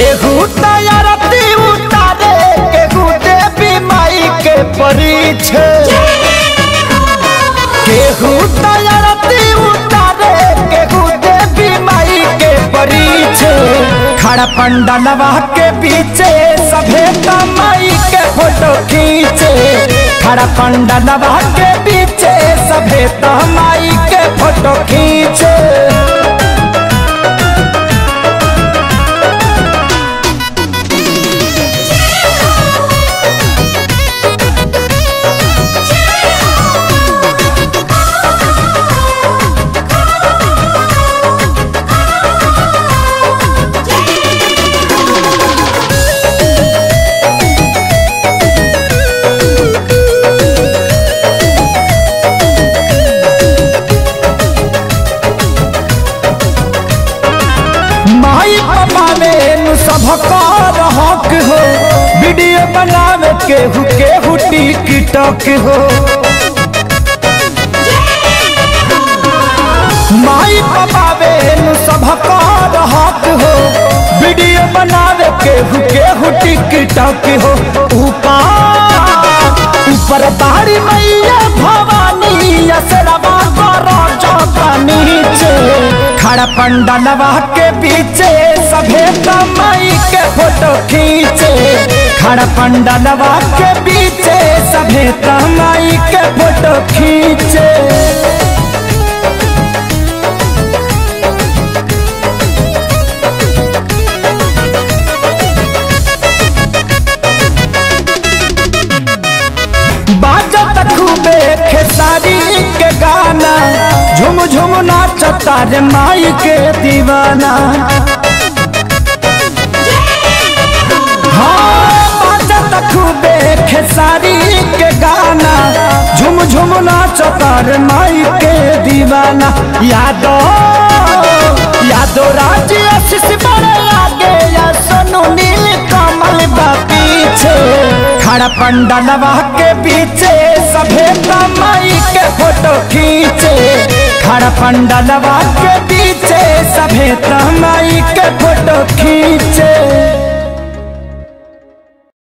केहू तैयारती उतारे केहू देवी माई के परीछे केहू तैयारती उतारे केहू देवी माई के खड़ा पंडलवा के पीछे, सभे माई के फ़ोटो खींचे। खड़ा पंडलवा के पीछे, सभे माई के फ़ोटो खींचे। हो। वीडियो बनावे केहू टिकटॉक हो। माई पपावे नु सबका हो। वीडियो बनावे केहू टिकटॉक हो। ऊपर बाड़ी मैया भवानी असरवा करो खड़ा पंडलवा के पीछे, सभे माई के फ़ोटो खींचे। खड़ा पंडलवा के पीछे, सभे माई के फ़ोटो खींचे। झुम नाचता माई के दीवाना। हाँ खूबे खेसारी के गाना। झुम झुम माई के दीवाना। यादो यादो राज बड़े या सोनू नील कमल बा पीछे। खड़ा पंडलवा के पीछे, सभे माई खड़ा पंडलवा के पीछे सभी तमाई के फ़ोटो खींचे।